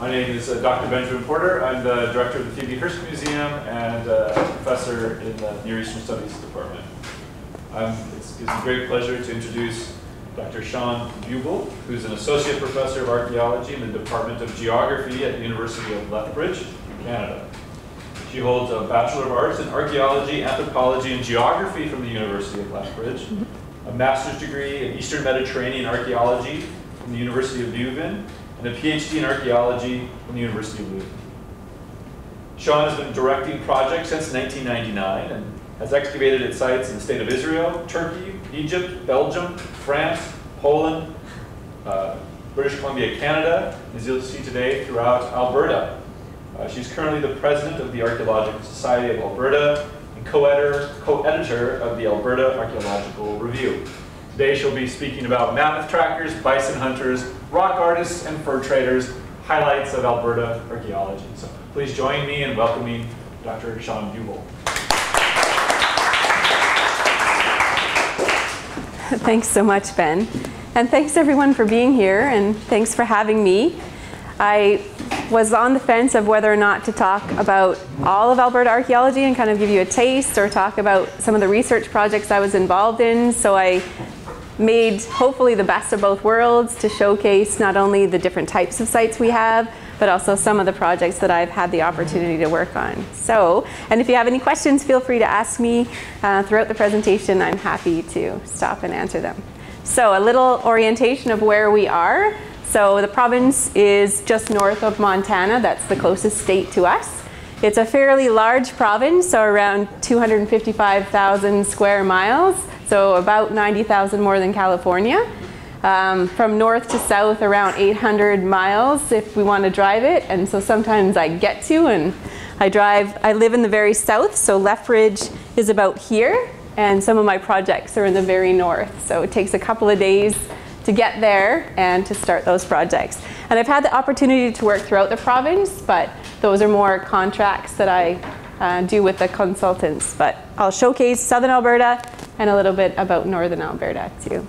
My name is uh, Dr. Benjamin Porter. I'm the director of the Phoebe Hearst Museum and uh, professor in the Near Eastern Studies Department. It's, it's a great pleasure to introduce Dr. Shawn Bubel, who's an associate professor of archaeology in the Department of Geography at the University of Lethbridge, in Canada. She holds a Bachelor of Arts in Archaeology, Anthropology, and Geography from the University of Lethbridge, a master's degree in Eastern Mediterranean Archaeology from the University of Leuven, and a PhD in Archaeology from the University of Leuven. Shawn has been directing projects since 1999 and has excavated at sites in the state of Israel, Turkey, Egypt, Belgium, France, Poland, uh, British Columbia, Canada, as you'll see today, throughout Alberta. Uh, she's currently the president of the Archaeological Society of Alberta and co-editor co of the Alberta Archaeological Review. Today she'll be speaking about mammoth trackers, bison hunters, rock artists, and fur traders, highlights of Alberta archaeology. So please join me in welcoming Dr. Shawn Bubel. Thanks so much, Ben. And thanks everyone for being here, and thanks for having me. I was on the fence of whether or not to talk about all of Alberta archaeology and kind of give you a taste or talk about some of the research projects I was involved in. So I made hopefully the best of both worlds to showcase not only the different types of sites we have, but also some of the projects that I've had the opportunity to work on. So, and if you have any questions, feel free to ask me uh, throughout the presentation. I'm happy to stop and answer them. So a little orientation of where we are. So the province is just north of Montana. That's the closest state to us. It's a fairly large province, so around 255,000 square miles so about 90,000 more than California. Um, from north to south, around 800 miles if we want to drive it. And so sometimes I get to and I drive, I live in the very south, so Lethbridge is about here, and some of my projects are in the very north. So it takes a couple of days to get there and to start those projects. And I've had the opportunity to work throughout the province, but those are more contracts that I uh, do with the consultants. But I'll showcase Southern Alberta and a little bit about Northern Alberta too.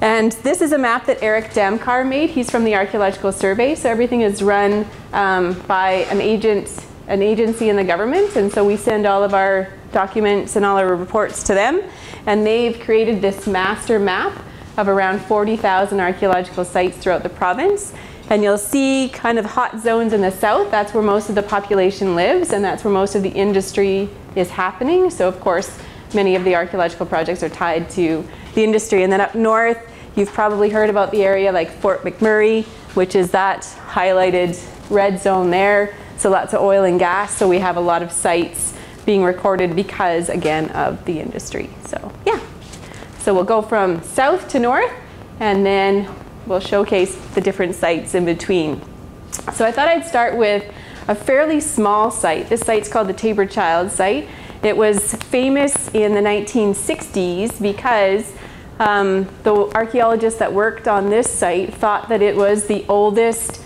And this is a map that Eric Damkjar made. He's from the Archaeological Survey, so everything is run um, by an agent, an agency in the government, and so we send all of our documents and all our reports to them. And they've created this master map of around 40,000 archaeological sites throughout the province. And you'll see kind of hot zones in the south. That's where most of the population lives, and that's where most of the industry is happening. So of course, many of the archaeological projects are tied to the industry. And then up north, you've probably heard about the area like Fort McMurray, which is that highlighted red zone there. So lots of oil and gas. So we have a lot of sites being recorded because, again, of the industry. So yeah. So we'll go from south to north, and then we'll showcase the different sites in between. So I thought I'd start with a fairly small site. This site's called the Taber Child site. It was famous in the 1960s because um, the archaeologists that worked on this site thought that it was the oldest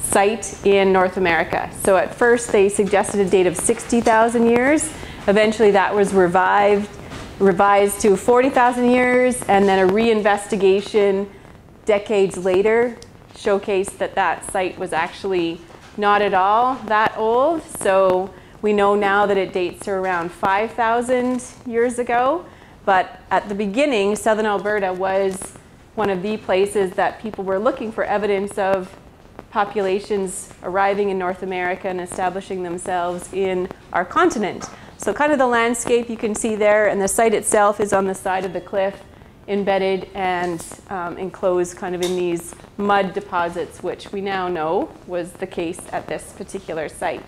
site in North America. So at first they suggested a date of 60,000 years. Eventually that was revived, revised to 40,000 years, and then a reinvestigation decades later showcased that that site was actually not at all that old. So we know now that it dates to around 5,000 years ago, but at the beginning, southern Alberta was one of the places that people were looking for evidence of populations arriving in North America and establishing themselves in our continent. So kind of the landscape you can see there, and the site itself is on the side of the cliff, embedded and um, enclosed kind of in these mud deposits, which we now know was the case at this particular site.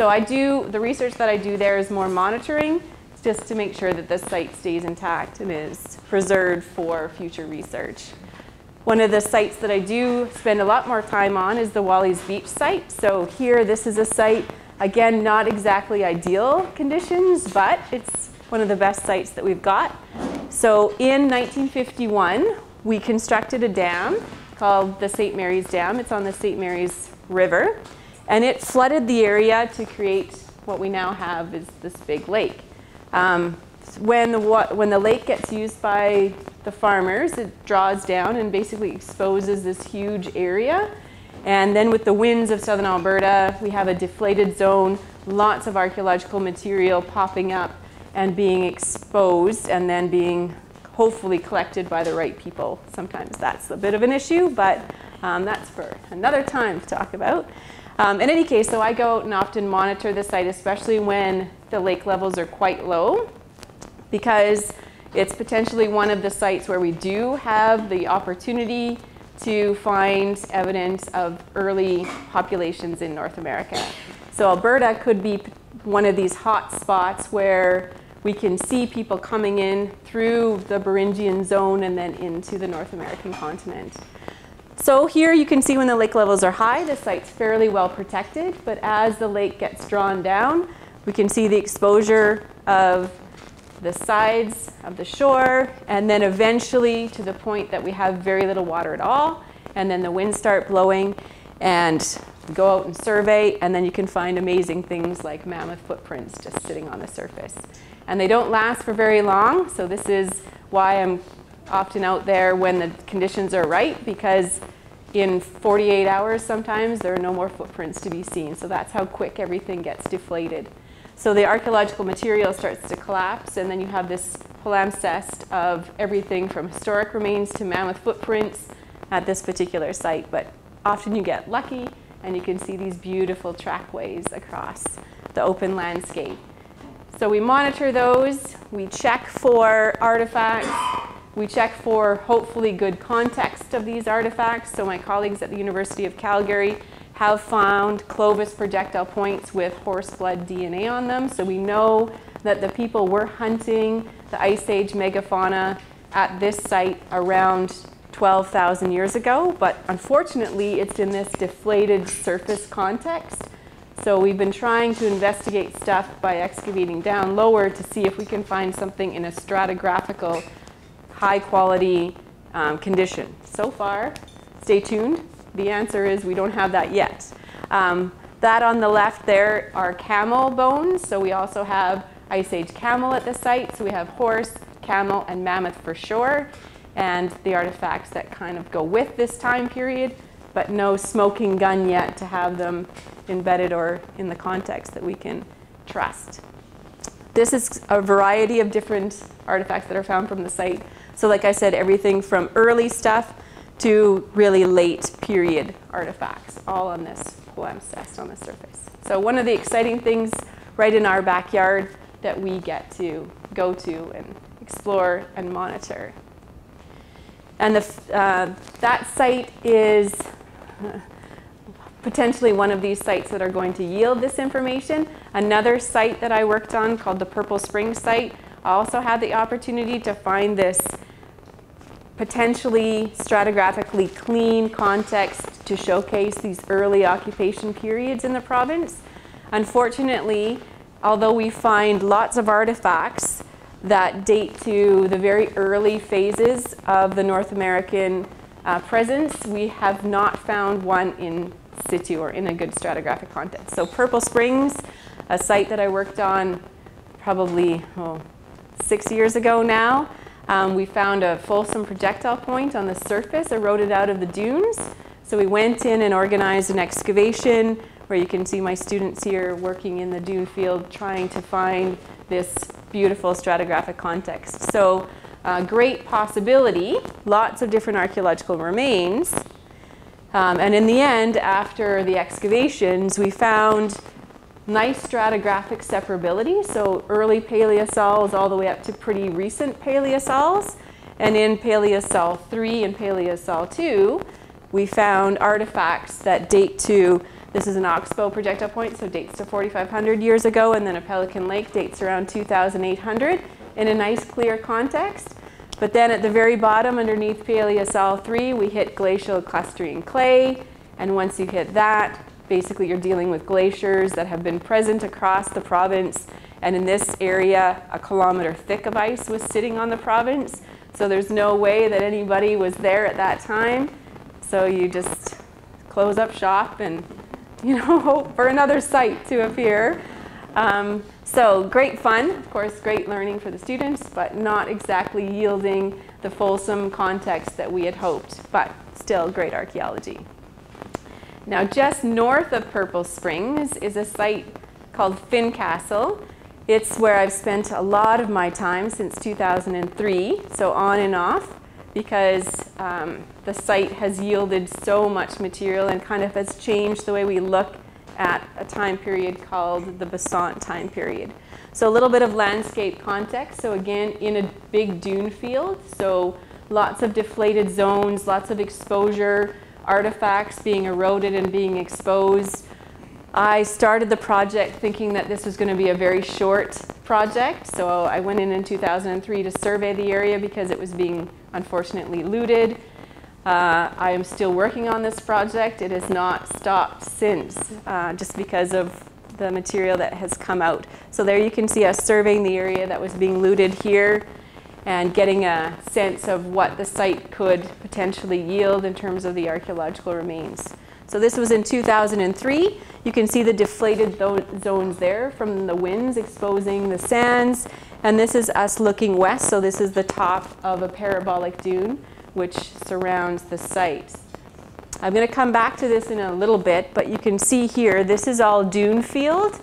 So I do, the research that I do there is more monitoring, just to make sure that the site stays intact and is preserved for future research. One of the sites that I do spend a lot more time on is the Wally's Beach site. So here, this is a site, again, not exactly ideal conditions, but it's one of the best sites that we've got. So in 1951, we constructed a dam called the St. Mary's Dam. It's on the St. Mary's River. And it flooded the area to create what we now have is this big lake. Um, when, the, when the lake gets used by the farmers, it draws down and basically exposes this huge area. And then with the winds of southern Alberta, we have a deflated zone, lots of archaeological material popping up and being exposed and then being hopefully collected by the right people. Sometimes that's a bit of an issue, but um, that's for another time to talk about. Um, in any case, so I go out and often monitor the site, especially when the lake levels are quite low, because it's potentially one of the sites where we do have the opportunity to find evidence of early populations in North America. So Alberta could be one of these hot spots where we can see people coming in through the Beringian zone and then into the North American continent. So here you can see when the lake levels are high, the site's fairly well protected, but as the lake gets drawn down, we can see the exposure of the sides of the shore, and then eventually to the point that we have very little water at all, and then the winds start blowing, and go out and survey, and then you can find amazing things like mammoth footprints just sitting on the surface. And they don't last for very long, so this is why I'm often out there when the conditions are right, because in 48 hours sometimes there are no more footprints to be seen. So that's how quick everything gets deflated. So the archaeological material starts to collapse, and then you have this palimpsest of everything from historic remains to mammoth footprints at this particular site. But often you get lucky, and you can see these beautiful trackways across the open landscape. So we monitor those, we check for artifacts, we check for hopefully good context of these artifacts. So my colleagues at the University of Calgary have found Clovis projectile points with horse blood DNA on them. So we know that the people were hunting the Ice Age megafauna at this site around 12,000 years ago, but unfortunately it's in this deflated surface context. So we've been trying to investigate stuff by excavating down lower to see if we can find something in a stratigraphical, high quality um, condition. So far, stay tuned. The answer is we don't have that yet. Um, that on the left there are camel bones. So we also have Ice Age camel at the site. So we have horse, camel, and mammoth for sure. And the artifacts that kind of go with this time period, but no smoking gun yet to have them embedded or in the context that we can trust. This is a variety of different artifacts that are found from the site. So like I said, everything from early stuff to really late period artifacts, all on this palimpsest on the surface. So one of the exciting things right in our backyard that we get to go to and explore and monitor. And the, uh, that site is potentially one of these sites that are going to yield this information. Another site that I worked on called the Purple Springs site I also had the opportunity to find this potentially stratigraphically clean context to showcase these early occupation periods in the province. Unfortunately, although we find lots of artifacts that date to the very early phases of the North American uh, presence, we have not found one in situ or in a good stratigraphic context. So Purple Springs, a site that I worked on probably oh, six years ago now, um, we found a Folsom projectile point on the surface eroded out of the dunes. So we went in and organized an excavation where you can see my students here working in the dune field trying to find this beautiful stratigraphic context. So uh, great possibility, lots of different archaeological remains. Um, and in the end, after the excavations, we found nice stratigraphic separability, so early paleosols all the way up to pretty recent paleosols. And in Paleosol 3 and Paleosol 2, we found artifacts that date to, this is an oxbow projectile point, so dates to 4,500 years ago, and then a Pelican Lake dates around 2,800 in a nice clear context. But then at the very bottom underneath Paleosol 3, we hit glacial lacustrine clay, and once you hit that, Basically, you're dealing with glaciers that have been present across the province. And in this area, a kilometer thick of ice was sitting on the province. So there's no way that anybody was there at that time. So you just close up shop and you know hope for another site to appear. Um, so great fun, of course, great learning for the students, but not exactly yielding the fulsome context that we had hoped, but still great archaeology. Now, just north of Purple Springs is a site called Fincastle. It's where I've spent a lot of my time since 2003, so on and off, because um, the site has yielded so much material and kind of has changed the way we look at a time period called the Besant time period. So a little bit of landscape context. So again, in a big dune field, so lots of deflated zones, lots of exposure, artifacts being eroded and being exposed. I started the project thinking that this was going to be a very short project. So I went in in 2003 to survey the area because it was being unfortunately looted. Uh, I am still working on this project. It has not stopped since, uh, just because of the material that has come out. So there you can see us surveying the area that was being looted here and getting a sense of what the site could potentially yield in terms of the archaeological remains. So this was in 2003. You can see the deflated zones there from the winds exposing the sands. And this is us looking west. So this is the top of a parabolic dune which surrounds the site. I'm going to come back to this in a little bit, but you can see here, this is all dune field.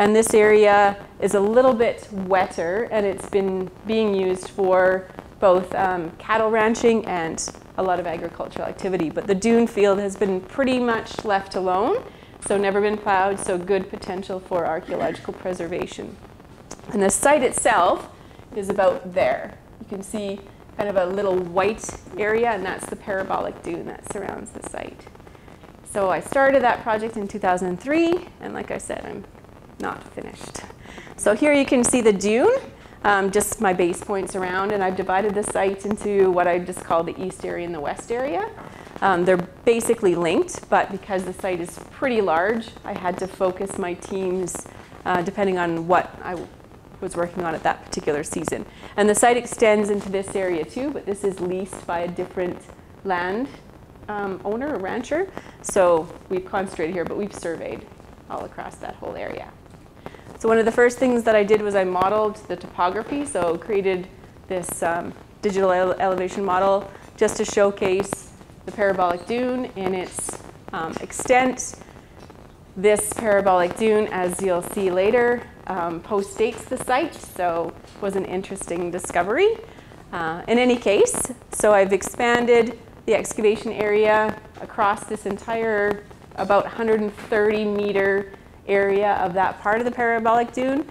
And this area is a little bit wetter and it's been being used for both um, cattle ranching and a lot of agricultural activity. But the dune field has been pretty much left alone, so never been plowed, so good potential for archaeological preservation. And the site itself is about there. You can see kind of a little white area, and that's the parabolic dune that surrounds the site. So I started that project in 2003, and like I said, I'm not finished. So here you can see the dune, um, just my base points around, and I've divided the site into what I just call the east area and the west area. Um, they're basically linked, but because the site is pretty large, I had to focus my teams uh, depending on what I was working on at that particular season. And the site extends into this area too, but this is leased by a different land um, owner, a rancher. So we've concentrated here, but we've surveyed all across that whole area. So one of the first things that I did was I modeled the topography, so created this um, digital ele elevation model just to showcase the parabolic dune in its um, extent. This parabolic dune, as you'll see later, um, post-dates the site, so was an interesting discovery. Uh, in any case, so I've expanded the excavation area across this entire about 130 meter area of that part of the parabolic dune.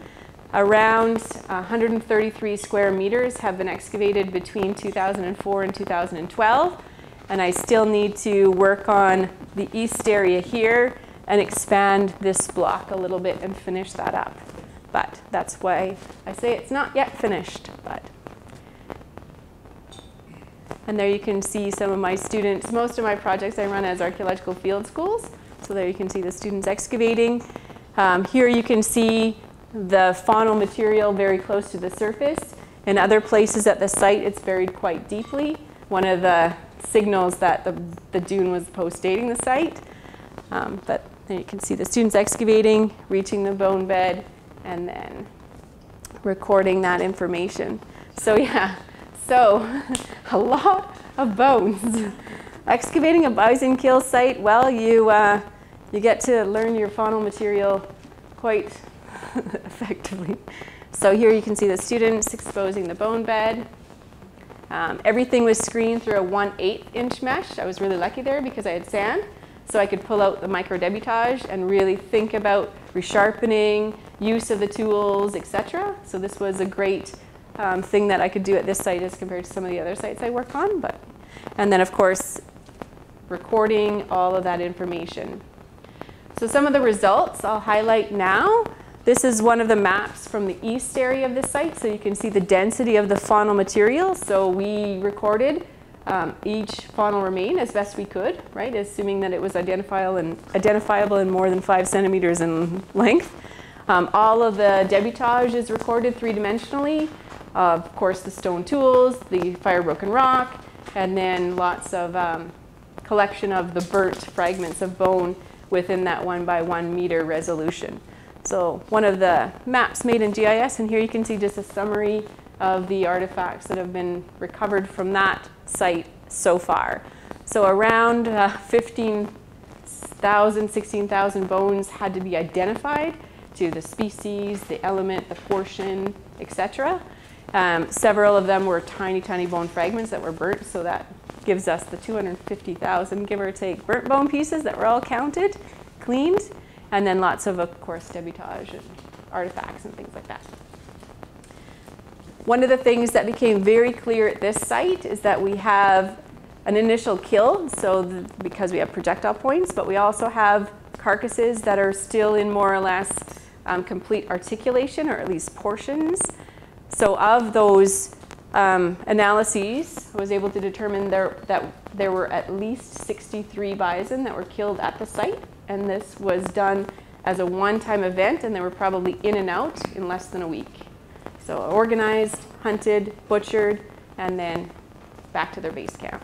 Around 133 square meters have been excavated between 2004 and 2012. And I still need to work on the east area here and expand this block a little bit and finish that up. But that's why I say it's not yet finished. But and there you can see some of my students. Most of my projects I run as archaeological field schools. So there you can see the students excavating. Um, here you can see the faunal material very close to the surface. In other places at the site, it's buried quite deeply. One of the signals that the, the dune was post-dating the site. Um, but there you can see the students excavating, reaching the bone bed, and then recording that information. So yeah, so a lot of bones. Excavating a bison kill site, well, you, uh, you get to learn your faunal material quite effectively. So here you can see the students exposing the bone bed. Um, everything was screened through a 1 8 inch mesh. I was really lucky there because I had sand. So I could pull out the micro debitage and really think about resharpening, use of the tools, etc. So this was a great um, thing that I could do at this site as compared to some of the other sites I work on. But, and then of course, recording all of that information. So some of the results I'll highlight now. This is one of the maps from the east area of the site, so you can see the density of the faunal material. So we recorded um, each faunal remain as best we could, right, assuming that it was identifiable, and, identifiable in more than five centimeters in length. Um, all of the debitage is recorded three-dimensionally. Uh, of course, the stone tools, the fire-broken rock, and then lots of um, collection of the burnt fragments of bone within that one by one meter resolution. So one of the maps made in GIS, and here you can see just a summary of the artifacts that have been recovered from that site so far. So around uh, 15 16,000, 16,000 bones had to be identified to the species, the element, the portion, etc. Um, several of them were tiny, tiny bone fragments that were burnt, so that gives us the 250,000, give or take, burnt bone pieces that were all counted, cleaned, and then lots of, of course, debitage and artifacts and things like that. One of the things that became very clear at this site is that we have an initial kill, so because we have projectile points, but we also have carcasses that are still in more or less um, complete articulation, or at least portions. So of those um, analyses, was able to determine there, that there were at least 63 bison that were killed at the site, and this was done as a one-time event, and they were probably in and out in less than a week. So organized, hunted, butchered, and then back to their base camp.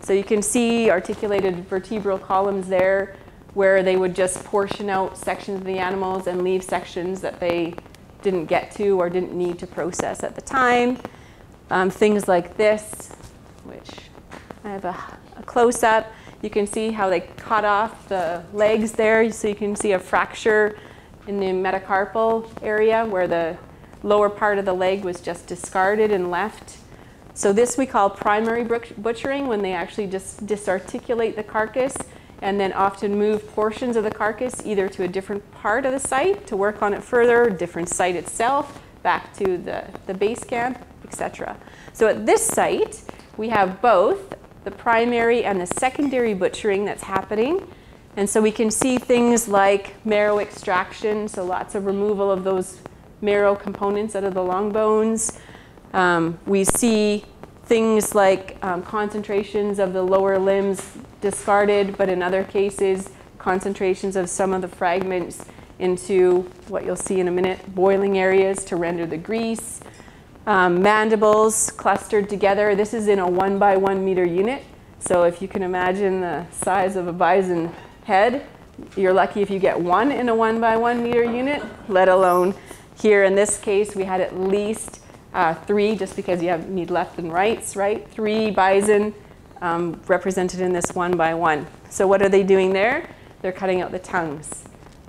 So you can see articulated vertebral columns there where they would just portion out sections of the animals and leave sections that they didn't get to or didn't need to process at the time. Um, things like this, which I have a, a close-up. You can see how they cut off the legs there. So you can see a fracture in the metacarpal area where the lower part of the leg was just discarded and left. So this we call primary butchering when they actually just disarticulate the carcass and then often move portions of the carcass either to a different part of the site to work on it further, different site itself, back to the, the base camp, etc. So at this site, we have both the primary and the secondary butchering that's happening. And so we can see things like marrow extraction, so lots of removal of those marrow components out of the long bones. Um, we see things like um, concentrations of the lower limbs discarded, but in other cases, concentrations of some of the fragments into what you'll see in a minute, boiling areas to render the grease. Um, mandibles clustered together. This is in a one by one meter unit. So if you can imagine the size of a bison head, you're lucky if you get one in a one by one meter unit, let alone here in this case, we had at least uh, three, just because you have need left and rights, right? Three bison um, represented in this one by one. So what are they doing there? They're cutting out the tongues.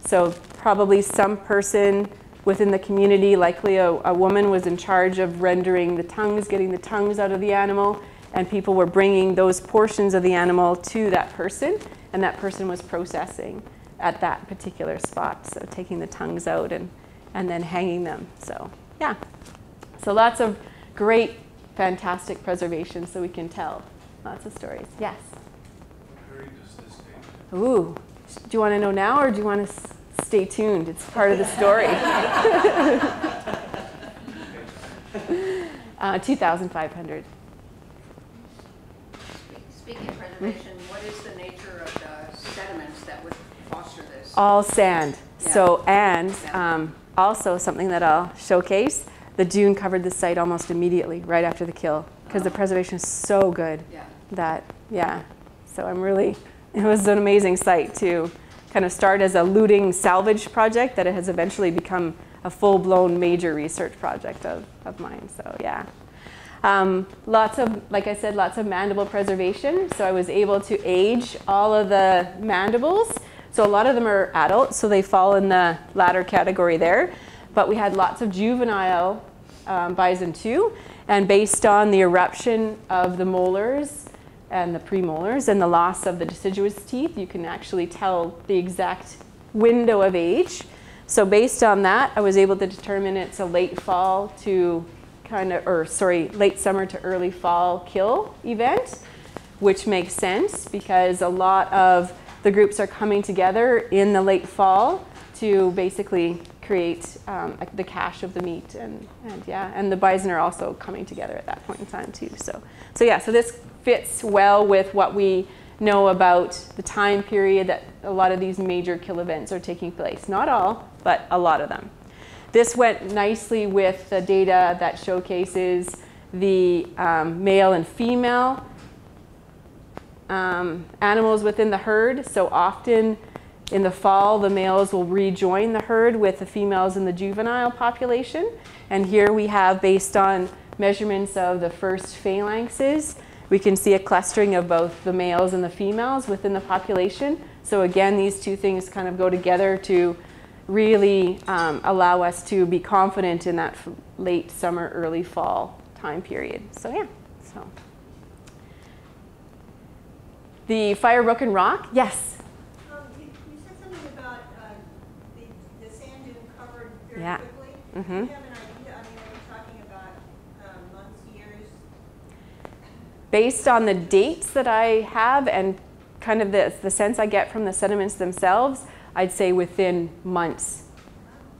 So probably some person within the community, likely a, a woman was in charge of rendering the tongues, getting the tongues out of the animal, and people were bringing those portions of the animal to that person, and that person was processing at that particular spot. So taking the tongues out and, and then hanging them. So yeah. So lots of great, fantastic preservation so we can tell lots of stories. Yes? Ooh, do you want to know now or do you want to stay tuned? It's part of the story. uh, 2,500. Speaking of preservation, what is the nature of the sediments that would foster this? All sand. Yeah. So, and um, also something that I'll showcase the dune covered the site almost immediately, right after the kill, because the preservation is so good yeah. that, yeah. So I'm really, it was an amazing site to kind of start as a looting salvage project that it has eventually become a full-blown major research project of, of mine, so yeah. Um, lots of, like I said, lots of mandible preservation. So I was able to age all of the mandibles. So a lot of them are adults, so they fall in the latter category there. But we had lots of juvenile um, bison too. And based on the eruption of the molars and the premolars and the loss of the deciduous teeth, you can actually tell the exact window of age. So based on that, I was able to determine it's a late fall to kind of, or sorry, late summer to early fall kill event, which makes sense because a lot of the groups are coming together in the late fall to basically create um, the cache of the meat and, and yeah and the bison are also coming together at that point in time too so so yeah so this fits well with what we know about the time period that a lot of these major kill events are taking place. Not all but a lot of them. This went nicely with the data that showcases the um, male and female um, animals within the herd. So often in the fall, the males will rejoin the herd with the females in the juvenile population. And here we have, based on measurements of the first phalanxes, we can see a clustering of both the males and the females within the population. So again, these two things kind of go together to really um, allow us to be confident in that f- late summer, early fall time period. So yeah, so. The fire broken rock, yes. Um, you, you said something about, uh, the, the sand dune covered very Yeah. quickly. Mhm. Do you have an idea, I mean, are you talking about, um, months, years? Based on the dates that I have and kind of the, the sense I get from the sediments themselves, I'd say within months.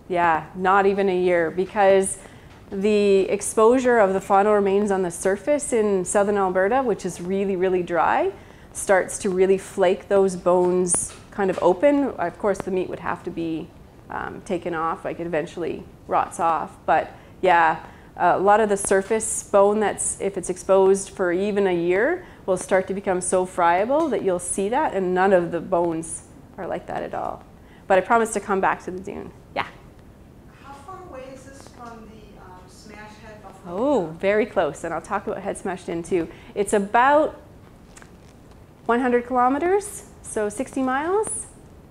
Yeah, not even a year because the exposure of the faunal remains on the surface in southern Alberta, which is really, really dry, starts to really flake those bones kind of open. Of course, the meat would have to be um, taken off, like it eventually rots off. But yeah, a lot of the surface bone that's, if it's exposed for even a year, will start to become so friable that you'll see that, and none of the bones are like that at all. But I promise to come back to the dune. Yeah. How far away is this from the um, smash head buffalo? Oh, very close. And I'll talk about head smashed in too. It's about 100 kilometers, so 60 miles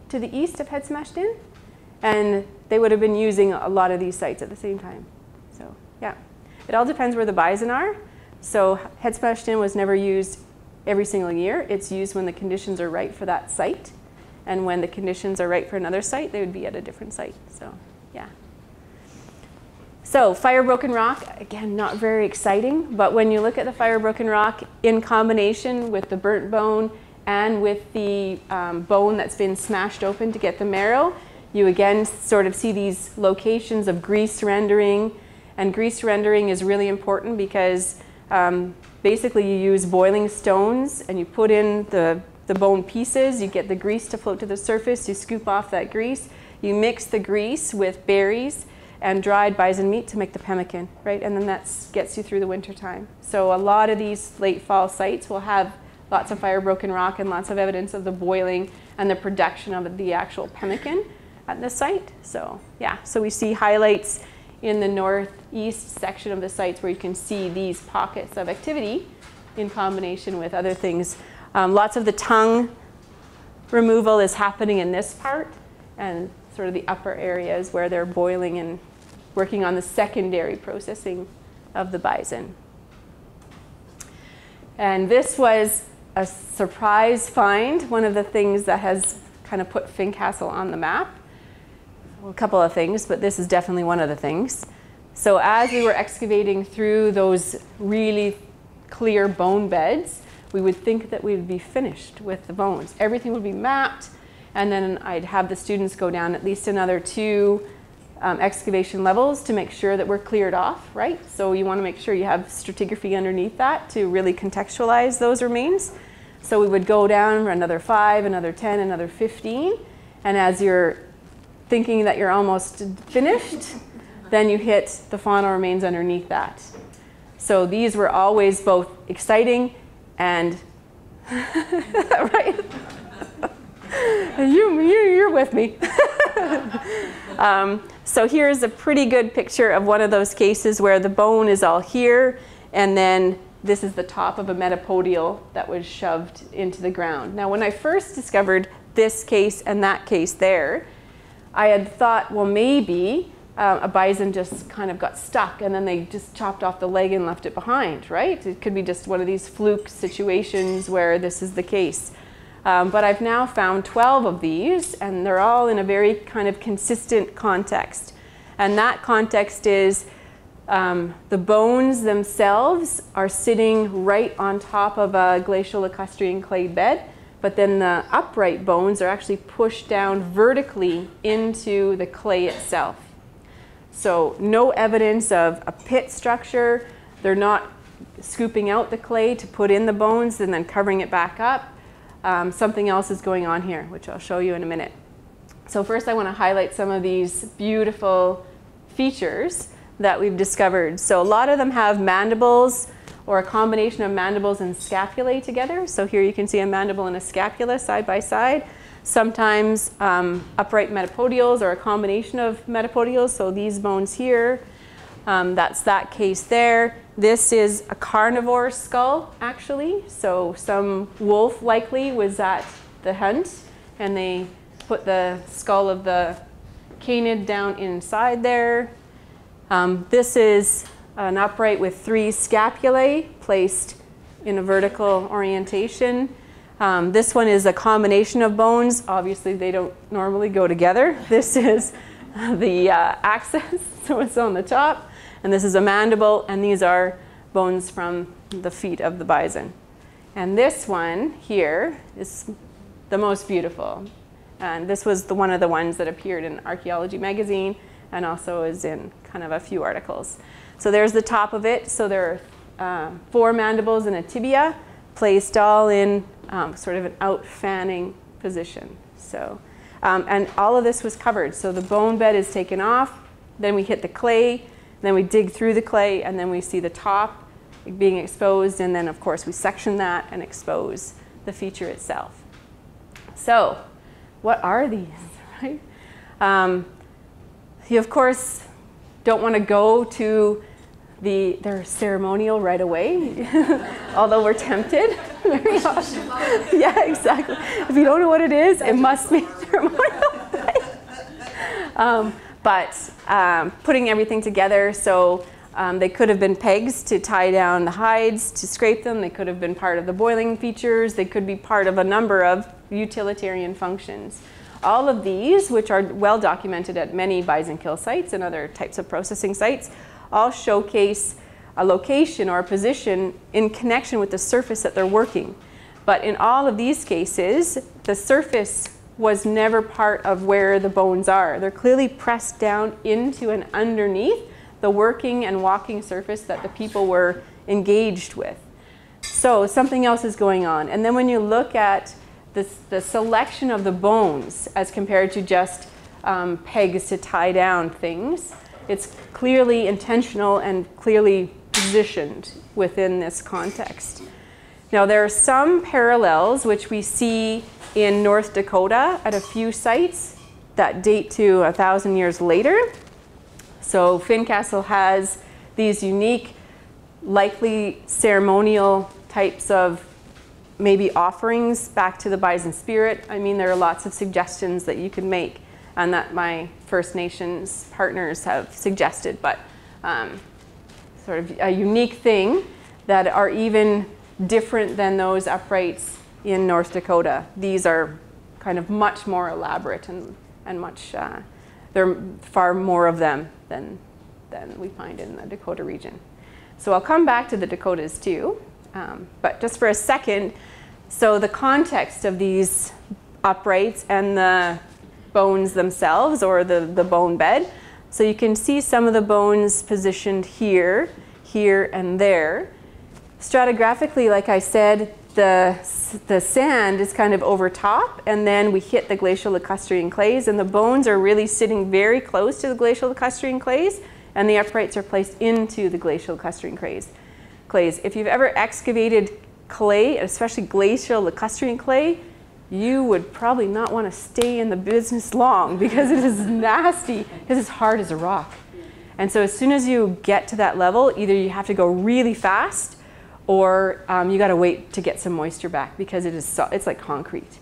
to the east of head smashed in. And they would have been using a lot of these sites at the same time. Yeah. It all depends where the bison are. So, head smashed in was never used every single year. It's used when the conditions are right for that site. And when the conditions are right for another site, they would be at a different site. So, yeah. So fire broken rock, again, not very exciting, but when you look at the fire broken rock in combination with the burnt bone and with the um, bone that's been smashed open to get the marrow, you again sort of see these locations of grease rendering. And grease rendering is really important because um, basically you use boiling stones and you put in the, the bone pieces, you get the grease to float to the surface, you scoop off that grease, you mix the grease with berries and dried bison meat to make the pemmican, right? And then that gets you through the winter time. So a lot of these late fall sites will have lots of fire broken rock and lots of evidence of the boiling and the production of the actual pemmican at the site. So yeah, so we see highlights in the northeast section of the sites where you can see these pockets of activity in combination with other things. Um, lots of the tongue removal is happening in this part and sort of the upper areas where they're boiling and working on the secondary processing of the bison. And this was a surprise find, one of the things that has kind of put Fincastle on the map. A couple of things, but this is definitely one of the things. So as we were excavating through those really clear bone beds, we would think that we would be finished with the bones. Everything would be mapped, and then I'd have the students go down at least another two um, excavation levels to make sure that we're cleared off, right? So you want to make sure you have stratigraphy underneath that to really contextualize those remains. So we would go down for another five, another 10, another 15, and as you're thinking that you're almost finished, then you hit the faunal remains underneath that. So these were always both exciting and right. you, you, you're with me. um, so here's a pretty good picture of one of those cases where the bone is all here, and then this is the top of a metapodial that was shoved into the ground. Now, when I first discovered this case and that case there, I had thought, well, maybe uh, a bison just kind of got stuck and then they just chopped off the leg and left it behind, right? It could be just one of these fluke situations where this is the case. Um, but I've now found 12 of these, and they're all in a very kind of consistent context. And that context is um, the bones themselves are sitting right on top of a glacial lacustrine clay bed, but then the upright bones are actually pushed down vertically into the clay itself. So, no evidence of a pit structure. They're not scooping out the clay to put in the bones and then covering it back up. Um, something else is going on here, which I'll show you in a minute. So, first, I want to highlight some of these beautiful features that we've discovered. So, a lot of them have mandibles or a combination of mandibles and scapulae together. So, here you can see a mandible and a scapula side by side. Sometimes um, upright metapodials or a combination of metapodials. So, these bones here, um, that's that case there. This is a carnivore skull, actually. So, some wolf likely was at the hunt and they put the skull of the canid down inside there. Um, this is an upright with three scapulae placed in a vertical orientation. Um, this one is a combination of bones. Obviously, they don't normally go together. This is the uh, axis, so it's on the top, and this is a mandible, and these are bones from the feet of the bison. And this one here is the most beautiful. And this was the, one of the ones that appeared in Archaeology magazine and also is in kind of a few articles. So there's the top of it. So there are uh, four mandibles and a tibia placed all in um, sort of an out fanning position. So, um, and all of this was covered. So the bone bed is taken off, then we hit the clay, then we dig through the clay, and then we see the top being exposed, and then of course we section that and expose the feature itself. So, what are these, right? Um, you of course don't want to go to the they're ceremonial right away, although we're tempted. Very often. yeah, exactly. If you don't know what it is, it must be ceremonial. um, but um, putting everything together, so um, they could have been pegs to tie down the hides, to scrape them. They could have been part of the boiling features. They could be part of a number of utilitarian functions. All of these, which are well documented at many bison kill sites and other types of processing sites, all showcase a location or a position in connection with the surface that they're working. But in all of these cases, the surface was never part of where the bones are. They're clearly pressed down into and underneath the working and walking surface that the people were engaged with. So something else is going on. And then when you look at this, the selection of the bones as compared to just um, pegs to tie down things, it's clearly intentional and clearly positioned within this context. Now there are some parallels which we see in North Dakota at a few sites that date to a thousand years later. So Fincastle has these unique, likely ceremonial types of maybe offerings back to the bison spirit. I mean, there are lots of suggestions that you can make and that my First Nations partners have suggested, but um, sort of a unique thing that are even different than those uprights in North Dakota. These are kind of much more elaborate and, and much, uh, there are far more of them than, than we find in the Dakota region. So I'll come back to the Dakotas too, um, but just for a second, so the context of these uprights and the bones themselves or the, the bone bed. So you can see some of the bones positioned here, here, and there. Stratigraphically, like I said, the, the sand is kind of over top, and then we hit the glacial lacustrine clays, and the bones are really sitting very close to the glacial lacustrine clays, and the uprights are placed into the glacial lacustrine clays. clays. If you've ever excavated clay, especially glacial lacustrine clay, you would probably not want to stay in the business long because it is nasty, because it's hard as a rock. And so as soon as you get to that level, either you have to go really fast or um, you got to wait to get some moisture back because it is so, it's like concrete.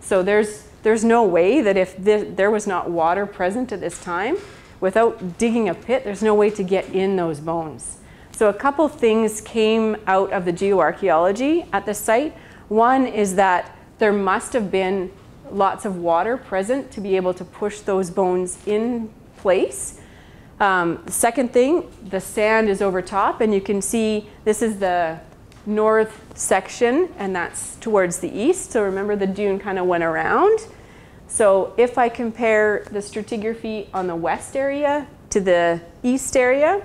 So there's there's no way that if there was not water present at this time, without digging a pit, there's no way to get in those bones. So a couple things came out of the geoarchaeology at the site. One is that there must have been lots of water present to be able to push those bones in place. Um, the second thing, the sand is over top, and you can see this is the north section, and that's towards the east. So remember, the dune kind of went around. So if I compare the stratigraphy on the west area to the east area,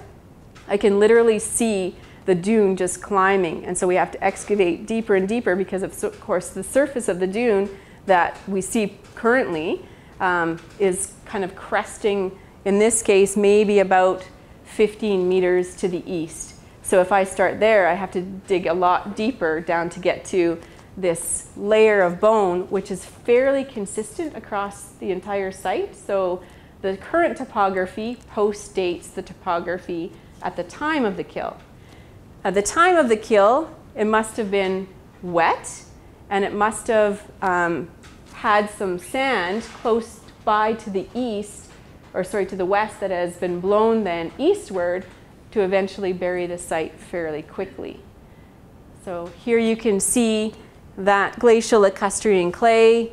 I can literally see the dune just climbing. And so we have to excavate deeper and deeper because of, course, the surface of the dune that we see currently um, is kind of cresting in this case, maybe about 15 meters to the east. So if I start there, I have to dig a lot deeper down to get to this layer of bone, which is fairly consistent across the entire site. So the current topography post-dates the topography at the time of the kill. At the time of the kill, it must have been wet, and it must have um, had some sand close by to the east, or sorry, to the west that has been blown then eastward to eventually bury the site fairly quickly. So here you can see that glacial lacustrine clay,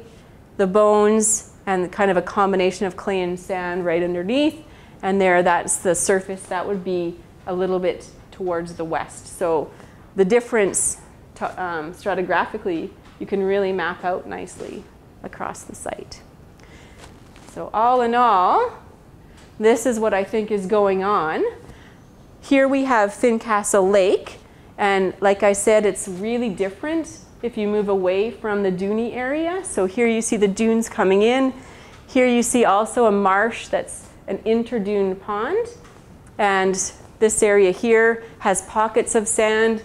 the bones, and kind of a combination of clay and sand right underneath. And there, that's the surface that would be a little bit towards the west. So the difference um, stratigraphically, you can really map out nicely across the site. So all in all, this is what I think is going on. Here we have Fincastle Lake, and like I said, it's really different if you move away from the duney area. So here you see the dunes coming in. Here you see also a marsh that's an interdune pond. And this area here has pockets of sand,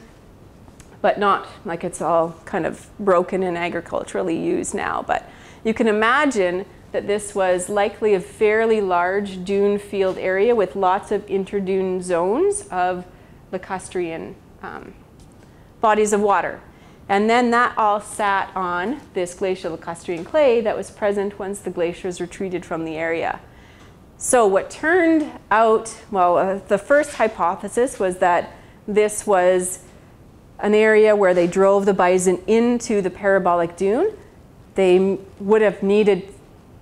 but not like it's all kind of broken and agriculturally used now. But you can imagine that this was likely a fairly large dune field area with lots of interdune zones of lacustrine um, bodies of water. And then that all sat on this glacial lacustrine clay that was present once the glaciers retreated from the area. So what turned out, well, uh, the first hypothesis was that this was an area where they drove the bison into the parabolic dune. They would have needed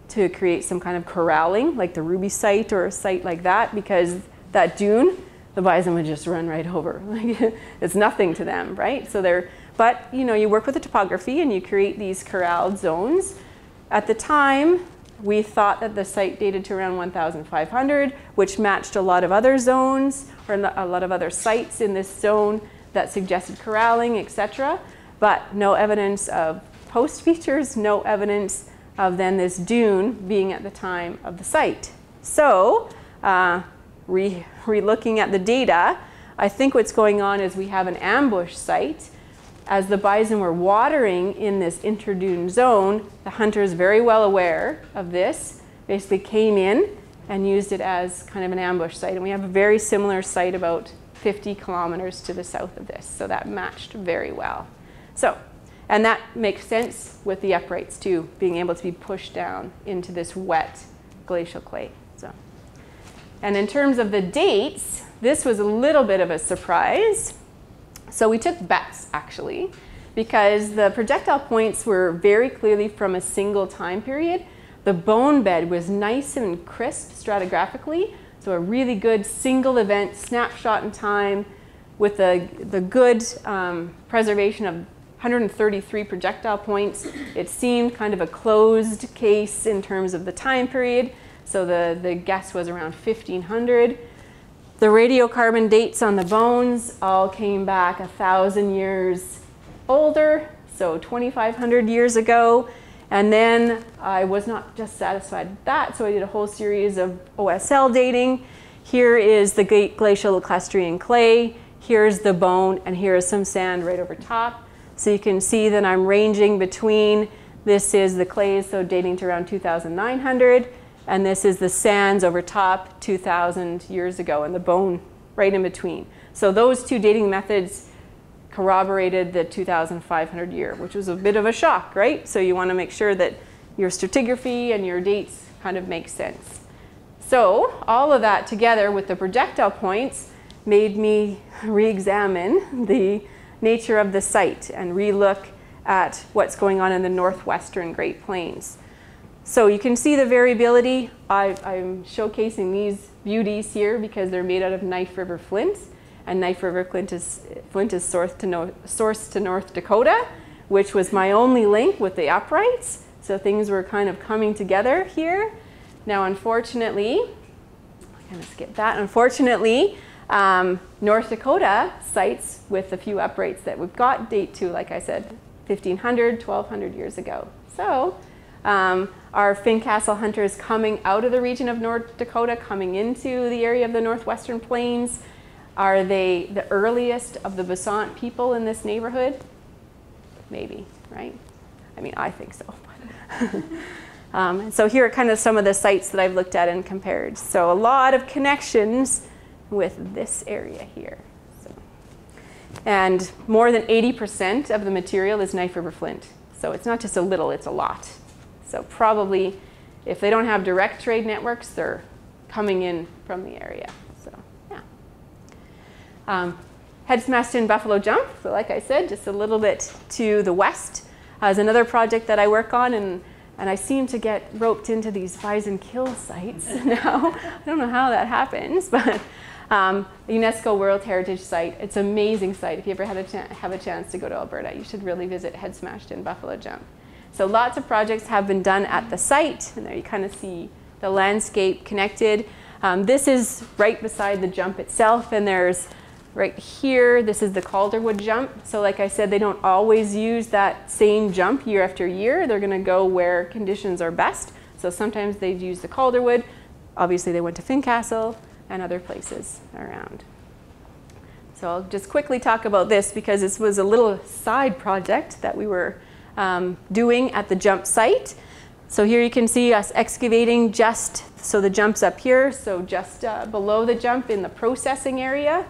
to create some kind of corralling, like the Ruby site or a site like that, because that dune the bison would just run right over. It's nothing to them, right? So they're, but you know, you work with the topography and you create these corralled zones. At the time, we thought that the site dated to around 1,500, which matched a lot of other zones or a lot of other sites in this zone that suggested corralling, etc. But no evidence of post features, no evidence of then this dune being at the time of the site. So uh, re, re-looking at the data, I think what's going on is we have an ambush site. As the bison were watering in this interdune zone, the hunters, very well aware of this, basically came in and used it as kind of an ambush site. And we have a very similar site about 50 kilometers to the south of this. So that matched very well. So, and that makes sense with the uprights too, being able to be pushed down into this wet glacial clay. So, And in terms of the dates, this was a little bit of a surprise. So we took bets actually, because the projectile points were very clearly from a single time period. The bone bed was nice and crisp stratigraphically, so a really good single event snapshot in time with the, the good um, preservation of 133 projectile points. It seemed kind of a closed case in terms of the time period. So the, the guess was around 1500. The radiocarbon dates on the bones all came back a thousand years older, so 2,500 years ago. And then I was not just satisfied with that, so I did a whole series of OSL dating. Here is the glacial lacustrine clay, here's the bone, and here is some sand right over top. So you can see that I'm ranging between, this is the clays, so dating to around 2,900, and this is the sands over top 2,000 years ago and the bone right in between. So those two dating methods corroborated the 2,500 year, which was a bit of a shock, right? So you want to make sure that your stratigraphy and your dates kind of make sense. So all of that together with the projectile points made me re-examine the nature of the site and re-look at what's going on in the northwestern Great Plains. So you can see the variability. I, am showcasing these beauties here because they're made out of Knife River flint. And Knife River flint is, flint is sourced, to no, sourced to North Dakota, which was my only link with the uprights. So things were kind of coming together here. Now, unfortunately, I'm going to skip that. Unfortunately, um, North Dakota sites with the few uprights that we've got date to, like I said, 1500, 1200 years ago. So um, are Fincastle hunters coming out of the region of North Dakota, coming into the area of the Northwestern Plains? Are they the earliest of the Besant people in this neighborhood? Maybe, right? I mean, I think so. um, so here are kind of some of the sites that I've looked at and compared. So a lot of connections with this area here. So. And more than 80% of the material is knife river flint. So it's not just a little, it's a lot. So probably if they don't have direct trade networks, they're coming in from the area. So yeah. Um, Head smashed in Buffalo Jump. So like I said, just a little bit to the west is another project that I work on and and I seem to get roped into these bison kill sites now. I don't know how that happens, but um, UNESCO World Heritage Site. It's an amazing site. If you ever had a have a chance to go to Alberta, you should really visit Head Smashed in Buffalo Jump. So lots of projects have been done at the site, and there you kind of see the landscape connected. Um, this is right beside the jump itself, and there's right here, this is the Calderwood jump. So like I said, they don't always use that same jump year after year. They're going to go where conditions are best. So sometimes they use the Calderwood. Obviously, they went to Fincastle and other places around. So I'll just quickly talk about this because this was a little side project that we were um, doing at the jump site. So here you can see us excavating just, so the jump's up here, so just uh, below the jump in the processing area.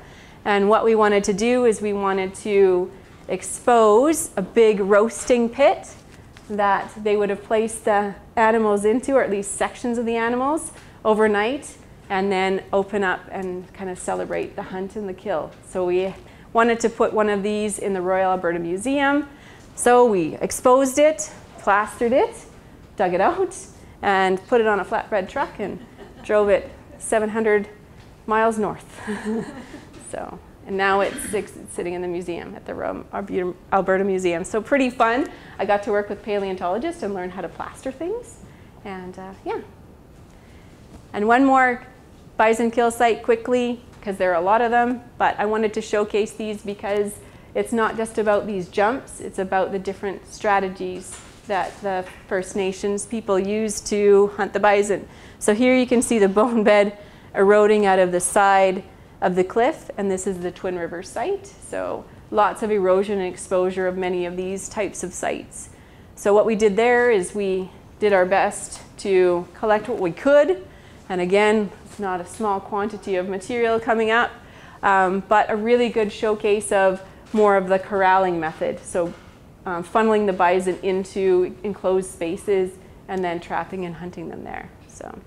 And what we wanted to do is we wanted to expose a big roasting pit that they would have placed the animals into, or at least sections of the animals, overnight, and then open up and kind of celebrate the hunt and the kill. So we wanted to put one of these in the Royal Alberta Museum. So we exposed it, plastered it, dug it out, and put it on a flatbed truck and drove it 700 miles north. So, and now it's, it's sitting in the museum at the Alberta Museum. So pretty fun. I got to work with paleontologists and learn how to plaster things. And uh, yeah. And one more bison kill site quickly, because there are a lot of them, but I wanted to showcase these because it's not just about these jumps, it's about the different strategies that the First Nations people use to hunt the bison. So here you can see the bone bed eroding out of the side of the cliff, and this is the Twin River site. So lots of erosion and exposure of many of these types of sites. So what we did there is we did our best to collect what we could, and again, it's not a small quantity of material coming up, um, but a really good showcase of more of the corralling method. So um, funneling the bison into enclosed spaces and then trapping and hunting them there. So.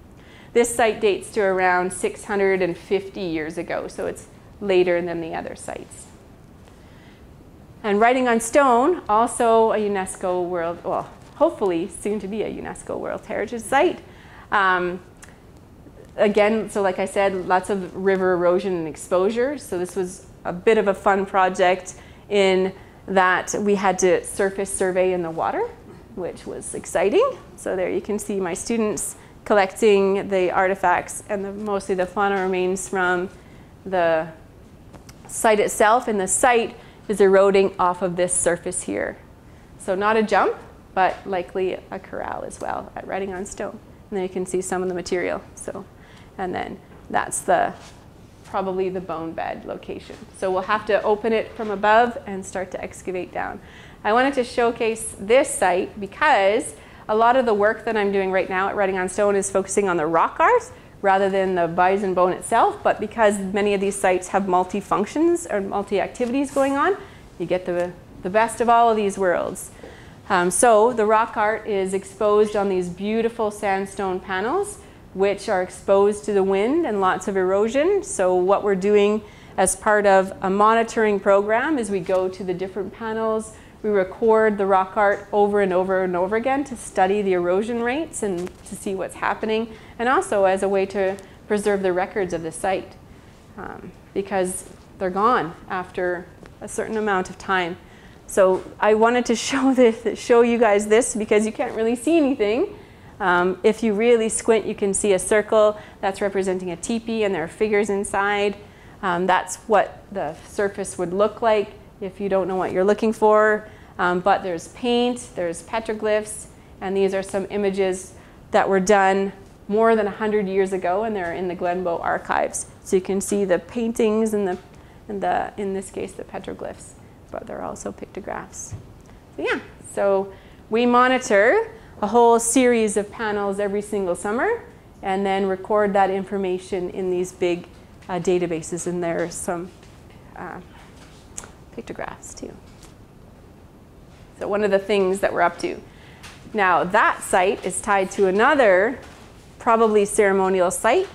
This site dates to around 650 years ago, so it's later than the other sites. And writing on stone, also a UNESCO World, well, hopefully soon to be a UNESCO World Heritage Site. Um, again, so like I said, lots of river erosion and exposure. So this was a bit of a fun project in that we had to surface survey in the water, which was exciting. So there you can see my students collecting the artifacts and the, mostly the fauna remains from the site itself. And the site is eroding off of this surface here. So not a jump, but likely a corral as well at Writing on Stone. And then you can see some of the material. So, and then that's the probably the bone bed location. So we'll have to open it from above and start to excavate down. I wanted to showcase this site because a lot of the work that I'm doing right now at Writing on Stone is focusing on the rock art rather than the bison bone itself, but because many of these sites have multi-functions or multi-activities going on, you get the, the best of all of these worlds. Um, so the rock art is exposed on these beautiful sandstone panels, which are exposed to the wind and lots of erosion. So what we're doing as part of a monitoring program is we go to the different panels, we record the rock art over and over and over again to study the erosion rates and to see what's happening, and also as a way to preserve the records of the site um, because they're gone after a certain amount of time. So I wanted to show this, show you guys this because you can't really see anything. Um, if you really squint, you can see a circle that's representing a teepee and there are figures inside. Um, that's what the surface would look like if you don't know what you're looking for. Um, but there's paint, there's petroglyphs, and these are some images that were done more than 100 years ago, and they're in the Glenbow archives. So you can see the paintings and the, and the in this case, the petroglyphs, but they're also pictographs. So yeah, so we monitor a whole series of panels every single summer, and then record that information in these big uh, databases, and there are some uh, pictographs too. So one of the things that we're up to. Now that site is tied to another, probably ceremonial site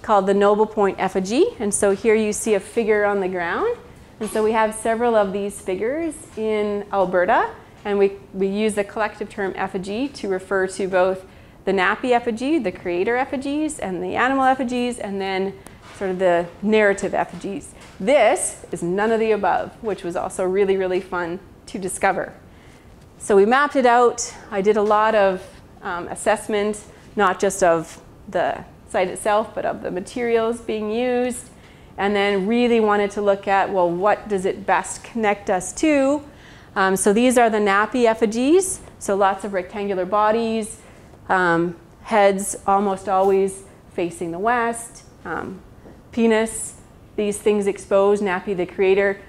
called the Noble Point effigy. And so here you see a figure on the ground. And so we have several of these figures in Alberta. And we, we use the collective term effigy to refer to both the Napi effigy, the creator effigies, and the animal effigies, and then sort of the narrative effigies. This is none of the above, which was also really, really fun to discover. So we mapped it out. I did a lot of um, assessment, not just of the site itself, but of the materials being used. And then really wanted to look at, well, what does it best connect us to? Um, so these are the Napi effigies. So lots of rectangular bodies, um, heads almost always facing the west, um, penis, these things exposed, Napi the creator,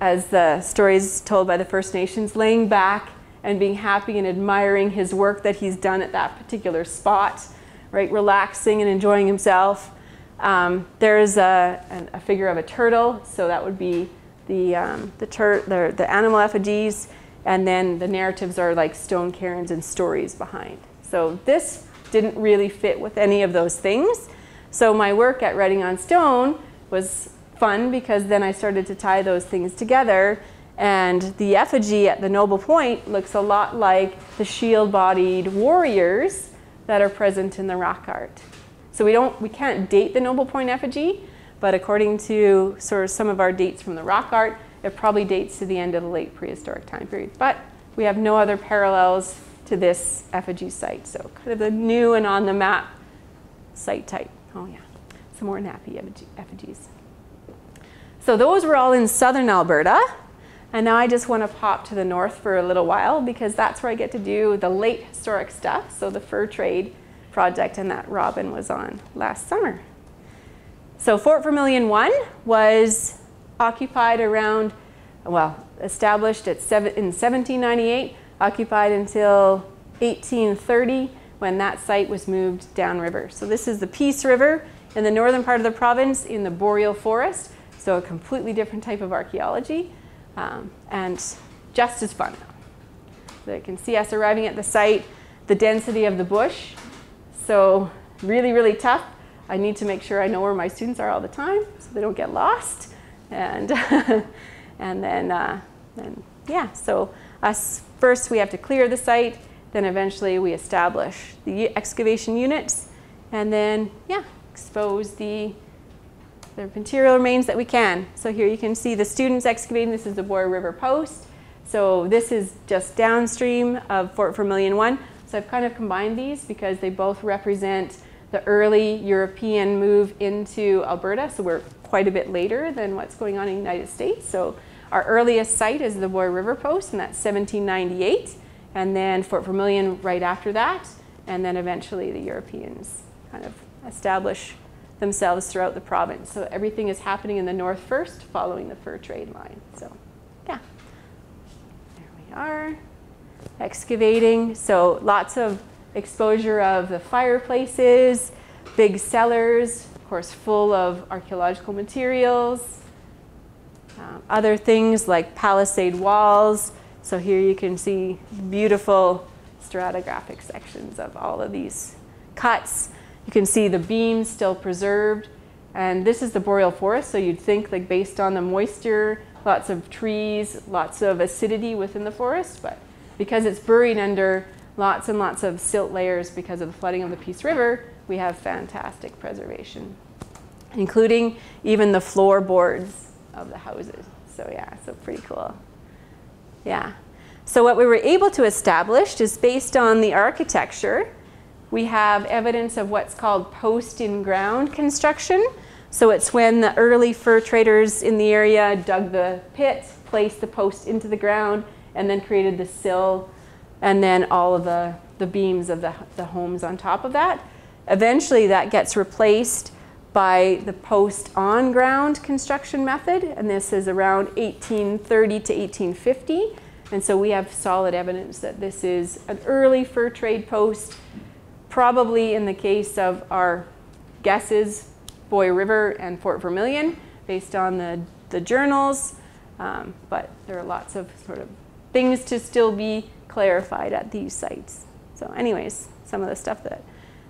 as the stories told by the First Nations, laying back and being happy and admiring his work that he's done at that particular spot, right? Relaxing and enjoying himself. Um, there's a, a, figure of a turtle, so that would be the, um, the, the, the animal effigies, and then the narratives are like stone cairns and stories behind. So this didn't really fit with any of those things. So my work at Writing on Stone was fun because then I started to tie those things together and the effigy at the Noble Point looks a lot like the shield-bodied warriors that are present in the rock art. So we don't, we can't date the Noble Point effigy, but according to sort of some of our dates from the rock art, it probably dates to the end of the late prehistoric time period. But we have no other parallels to this effigy site. So kind of a new and on the map site type. Oh yeah, some more Napi effigies. So those were all in southern Alberta. And now I just want to pop to the north for a little while because that's where I get to do the late historic stuff. So the fur trade project and that Robin was on last summer. So Fort Vermilion 1 was occupied around, well, established at seven, in 1798 occupied until 1830 when that site was moved downriver. So this is the Peace River in the northern part of the province in the boreal forest. So a completely different type of archaeology um, and just as fun. So you can see us arriving at the site, the density of the bush. So really, really tough. I need to make sure I know where my students are all the time so they don't get lost. And, and then, uh, then, yeah, so us First, we have to clear the site, then eventually we establish the excavation units, and then, yeah, expose the, the material remains that we can. So here you can see the students excavating. This is the Boyer River Post. So this is just downstream of Fort Vermilion 1. So I've kind of combined these because they both represent the early European move into Alberta. So we're quite a bit later than what's going on in the United States. So our earliest site is the Boyer River Post, and that's 1798, and then Fort Vermilion right after that, and then eventually the Europeans kind of establish themselves throughout the province. So everything is happening in the north first, following the fur trade line. So, yeah. There we are. Excavating. So lots of exposure of the fireplaces, big cellars, of course, full of archaeological materials. Um, other things like palisade walls. So here you can see beautiful stratigraphic sections of all of these cuts. You can see the beams still preserved. And this is the boreal forest, so you'd think like based on the moisture, lots of trees, lots of acidity within the forest, but because it's buried under lots and lots of silt layers because of the flooding of the Peace River, we have fantastic preservation, including even the floorboards of the houses. So yeah, so pretty cool. Yeah. So what we were able to establish is based on the architecture, we have evidence of what's called post-in-ground construction. So it's when the early fur traders in the area dug the pit, placed the post into the ground, and then created the sill, and then all of the, the beams of the, the homes on top of that. Eventually that gets replaced by the post on ground construction method, and this is around 1830 to 1850. And so we have solid evidence that this is an early fur trade post, probably in the case of our guesses, Boy River and Fort Vermilion, based on the, the journals. Um, but there are lots of sort of things to still be clarified at these sites. So anyways, some of the stuff that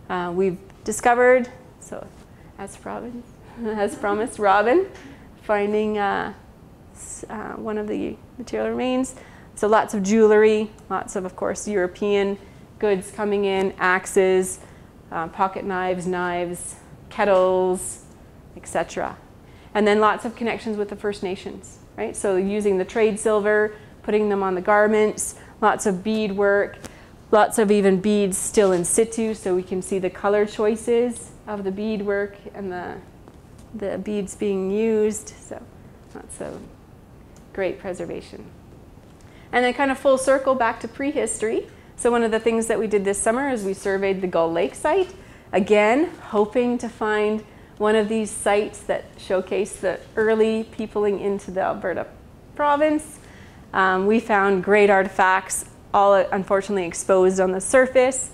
uh, we've discovered. So as, Robin, as promised, Robin finding uh, uh, one of the material remains. So lots of jewelry, lots of, of course, European goods coming in, axes, uh, pocket knives, knives, kettles, etc. And then lots of connections with the First Nations, right? So using the trade silver, putting them on the garments, lots of beadwork, lots of even beads still in situ, so we can see the color choices of the beadwork and the, the beads being used. So lots of great preservation. And then kind of full circle back to prehistory. So one of the things that we did this summer is we surveyed the Gull Lake site. Again, hoping to find one of these sites that showcase the early peopling into the Alberta province. Um, we found great artifacts, all unfortunately exposed on the surface.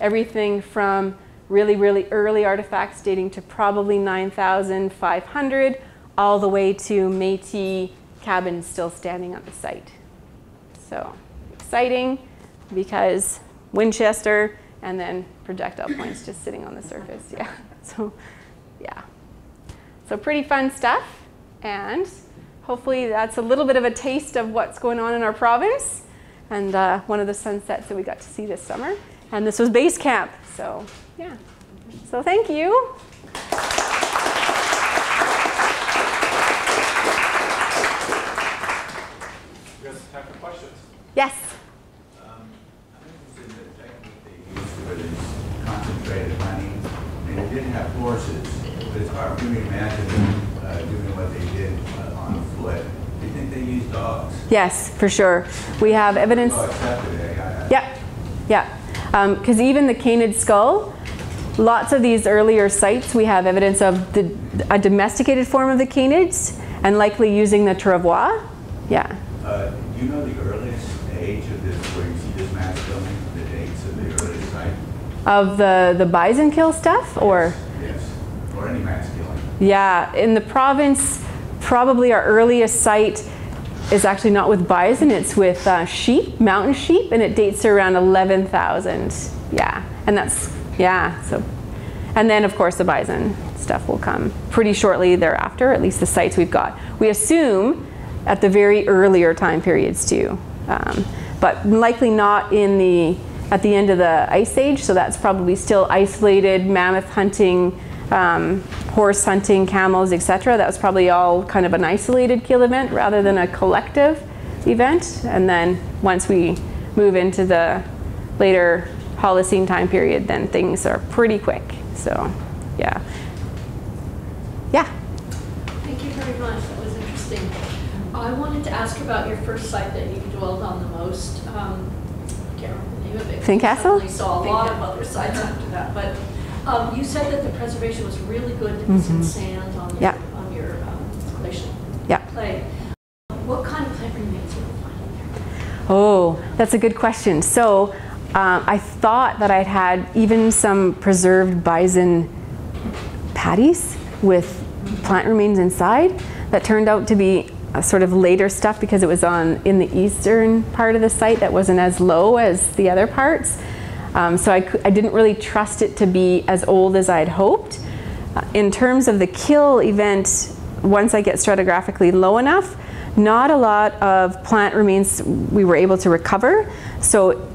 Everything from really, really early artifacts dating to probably 9,500 all the way to Métis cabins still standing on the site. So exciting because Winchester and then projectile points just sitting on the surface. Yeah. So yeah. So pretty fun stuff. And hopefully that's a little bit of a taste of what's going on in our province and uh, one of the sunsets that we got to see this summer. And this was base camp. So yeah. So thank you. You guys have time for questions? Yes. Um, I'm interested in the technique they used for this concentrated mining. I mean, it didn't have horses, but it's hard for me to imagine them uh, doing what they did uh, on foot. Do you think they used dogs? Yes, for sure. We have evidence. Oh, accepted it. I- I- Yeah, yeah. Because even the canid skull, lots of these earlier sites, we have evidence of the, a domesticated form of the canids and likely using the travois. Yeah. Uh, Do you know the earliest age of this, where you see this mass building, the dates of the earliest site? Of the, the bison kill stuff or? Yes, or any mass killing? Yeah, in the province, probably our earliest site is actually not with bison, it's with uh, sheep, mountain sheep, and it dates to around 11,000. Yeah, and that's, yeah, so. And then, of course, the bison stuff will come pretty shortly thereafter, at least the sites we've got. We assume at the very earlier time periods too, um, but likely not in the, at the end of the ice age, so that's probably still isolated mammoth hunting, um, horse hunting, camels, etc. That was probably all kind of an isolated kill event rather than a collective event. And then once we move into the later Holocene time period, then things are pretty quick. So, yeah. Yeah. Thank you very much, that was interesting. I wanted to ask about your first site that you dwelled on the most. Um, I can't remember the name of it. Fincastle? Saw a lot of other sites after that, but um, you said that the preservation was really good, it was in sand on your, Yeah. on your um, glacial Yeah. clay. What kind of plant remains were you finding there? Oh, that's a good question. So um, I thought that I'd had even some preserved bison patties with plant remains inside. That turned out to be a sort of later stuff because it was on in the eastern part of the site that wasn't as low as the other parts. Um, so I, I didn't really trust it to be as old as I'd hoped. Uh, in terms of the kill event, once I get stratigraphically low enough, not a lot of plant remains we were able to recover. So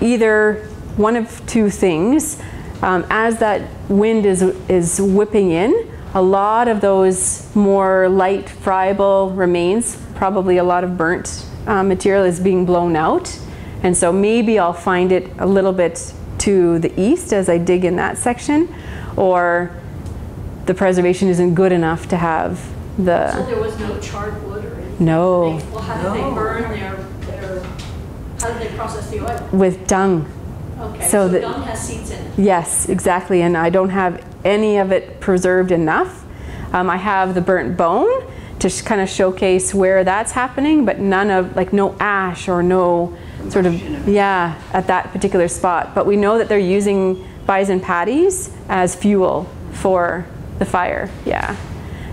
either one of two things. Um, as that wind is, is whipping in, a lot of those more light, friable remains, probably a lot of burnt uh, material is being blown out. And so maybe I'll find it a little bit to the east as I dig in that section, or the preservation isn't good enough to have the. So there was no charred wood or anything? No. They- Well, how did they burn their, their, how did they process the oil? with dung. Okay, So so the- dung has seeds in it. Yes, exactly. And I don't have any of it preserved enough. Um, I have the burnt bone to kind of showcase where that's happening, but none of, like, no ash or no sort of, yeah, at that particular spot. But we know that they're using bison patties as fuel for the fire. Yeah.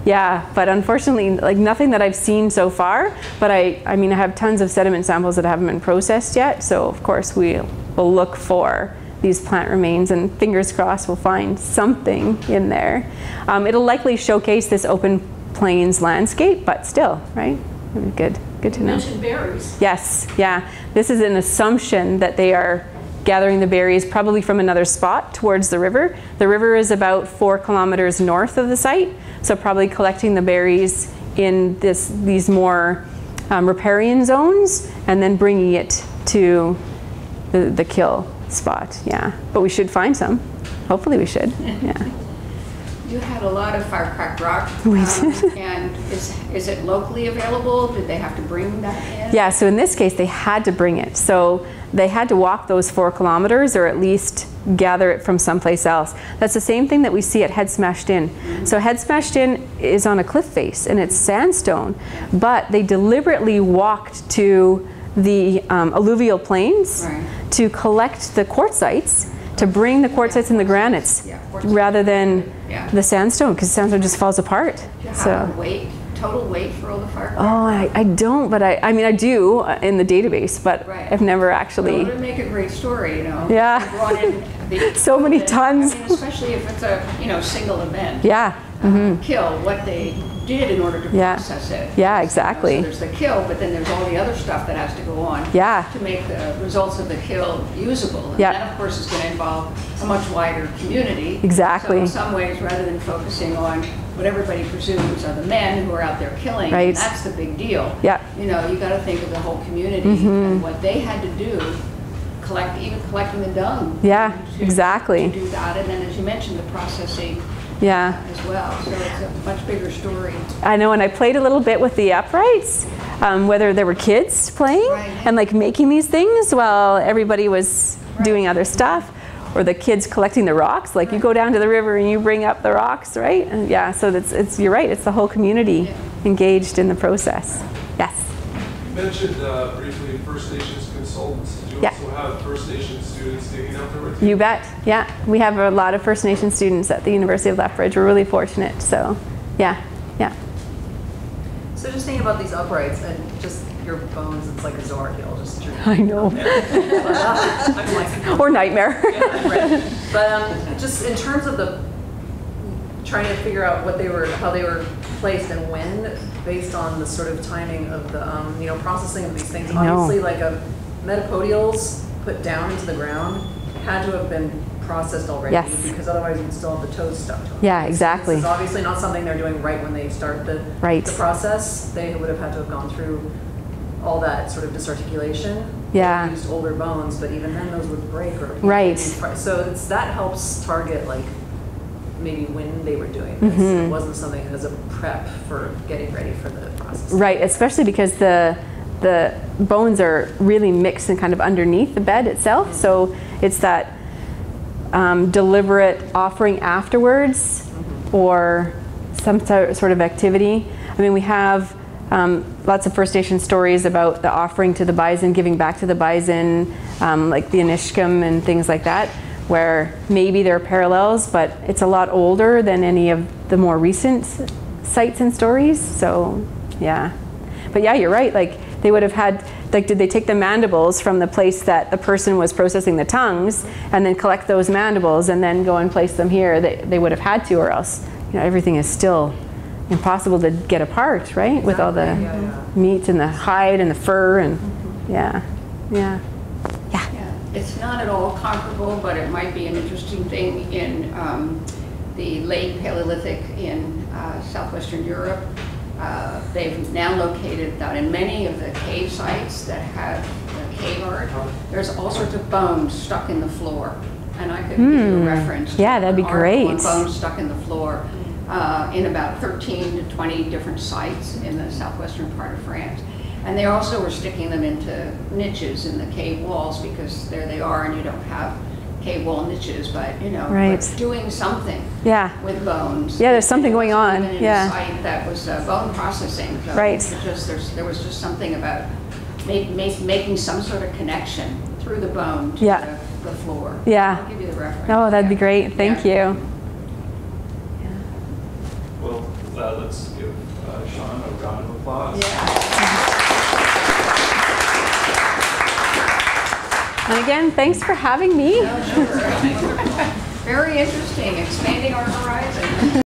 Yeah, but unfortunately, like nothing that I've seen so far. But I, I mean, I have tons of sediment samples that haven't been processed yet. So of course we will look for these plant remains and fingers crossed we'll find something in there. Um, it'll likely showcase this open plains landscape, but still, right? Good, good to You know. mentioned berries. Yes, yeah. This is an assumption that they are gathering the berries probably from another spot towards the river. The river is about four kilometers north of the site, so probably collecting the berries in this, these more um, riparian zones and then bringing it to the, the kill spot, yeah. But we should find some. Hopefully we should, yeah. You had a lot of firecracked rock. We um, did. And is, is it locally available? Did they have to bring that in? Yeah, so in this case, they had to bring it. So they had to walk those four kilometers or at least gather it from someplace else. That's the same thing that we see at Head Smashed In. So Head Smashed In is on a cliff face and it's sandstone, but they deliberately walked to the um, alluvial plains Right. to collect the quartzites, to bring the quartzites and the granites Yeah, rather than Yeah. the sandstone, because sandstone just falls apart. Do you So. weight, total weight for all the firecracked? Oh, I, I don't, but I, I mean, I do uh, in the database, but Right. I've never Well, actually. It would make a great story, you know? Yeah. You brought in the- So many tons. I mean, Especially if it's a, you know, single event. Yeah, uh, Kill, what they did in order to. Yeah. process it. Yeah, So exactly. there's the kill, but then there's all the other stuff that has to go on. Yeah. To make the results of the kill usable. And Yeah. that, of course, is going to involve a much wider community. Exactly. So in some ways, rather than focusing on what everybody presumes are the men who are out there killing, Right. that's the big deal. Yeah. You know, you got to think of the whole community mm-hmm. and what they had to do, collect, even collecting the dung. Yeah, to- exactly. To do that, and then as you mentioned, the processing yeah. as well. So it's a much bigger story. I know, and I played a little bit with the uprights, um, whether there were kids playing Right. and like making these things while everybody was doing other stuff, or the kids collecting the rocks. Like you go down to the river and you bring up the rocks, right? And yeah, so that's it's you're right. It's the whole community Yeah. engaged in the process. Yes. You mentioned uh, briefly First Nations consultants. Do you Yeah. also have First Nations students digging out there with you? You bet. Yeah, we have a lot of First Nation students at the University of Lethbridge. We're really fortunate. So, yeah, yeah. So just thinking about these uprights and just your bones, it's like a zooarchaeologist. journey I know. out there. But, uh, I'm like, Or nightmare. yeah, right. But um, just in terms of the trying to figure out what they were, how they were placed and when, based on the sort of timing of the, um, you know, processing of these things. I know. Obviously, like a metapodials put down into the ground had to have been processed already Yes. because otherwise you'd still have the toes stuck to them. Yeah, exactly. This is obviously not something they're doing right when they start the Right. the process. They would have had to have gone through all that sort of disarticulation. Yeah. They Used older bones, but even then those would break or. Right. So it's, that helps target like maybe when they were doing this. Mm-hmm. It wasn't something as a prep for getting ready for the process. Right, especially because the the bones are really mixed and kind of underneath the bed itself. So it's that um, deliberate offering afterwards or some sort of activity. I mean, we have um, lots of First Nation stories about the offering to the bison, giving back to the bison, um, like the Anishkum and things like that, where maybe there are parallels, but it's a lot older than any of the more recent sites and stories. So, yeah. But yeah, you're right. Like they would have had, like, did they take the mandibles from the place that the person was processing the tongues and then collect those mandibles and then go and place them here? They, they would have had to, or else, you know, everything is still impossible to get apart, right? With all the Exactly, yeah, meat and the hide and the fur and, yeah, yeah. Yeah, it's not at all comparable, but it might be an interesting thing in um, the late Paleolithic in uh, southwestern Europe. Uh, They've now located that in many of the cave sites that have the cave art, there's all sorts of bones stuck in the floor. And I could give you a reference. Hmm. Yeah, that'd be on great. Bones stuck in the floor uh, in about 13 to 20 different sites in the southwestern part of France. And they also were sticking them into niches in the cave walls because there they are and you don't have cave wall niches, but you know, but Right. doing something Yeah. with bones. Yeah, there's something going on, in yeah. a site that was uh, bone processing. so Right. just, there's, there was just something about make, make, making some sort of connection through the bone to Yeah. the, the floor. Yeah. I'll give you the reference. Oh, that'd be great. Thank Yeah. you. Well, uh, let's give uh, Shawn a round of applause. Yeah. And again, thanks for having me. Very interesting, expanding our horizon.